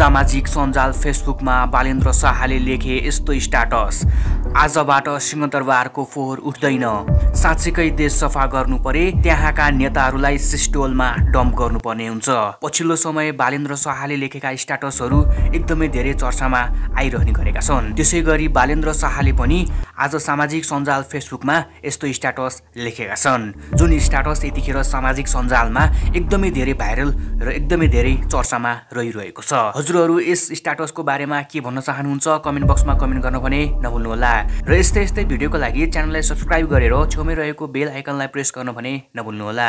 सामाजिक सञ्जाल फेसबुकमा बालेन्द्र शाहले लेखे यस्तो स्टाटस। आजबाट सिंहदरबारको फोहोर उठ्दैन। साँच्चीकै देश सफा गर्नु परे त्यहाँका नेताहरूलाई सिस्टोलमा डम्प गर्नुपर्ने हुन्छ। पछिल्लो समय बालेन्द्र शाहले लेखेका स्टाटसहरू एकदमै धेरै चर्चामा आइरहने गरेका छन्। त्यसै गरी बालेन्द्र शाहले पनि आज सामाजिक सञ्जाल फेसबुकमा यस्तो स्टाटस लेखेका छन्। जुन स्टाटस यतिखेर सामाजिक सञ्जालमा एकदमै धेरै भाइरल र एकदमै धेरै चर्चामा रहिरहेको छ। हजुरहरू यस स्टाटसको बारेमा के भन्न चाहनुहुन्छ? कमेन्ट बक्समा कमेन्ट गर्न भने नभुल्नुहोला। र यस्तै यस्तै भिडियोको लागि च्यानललाई सब्सक्राइब गरेर छेउमै रहेको बेल आइकनलाई प्रेस गर्न भने नभुल्नुहोला।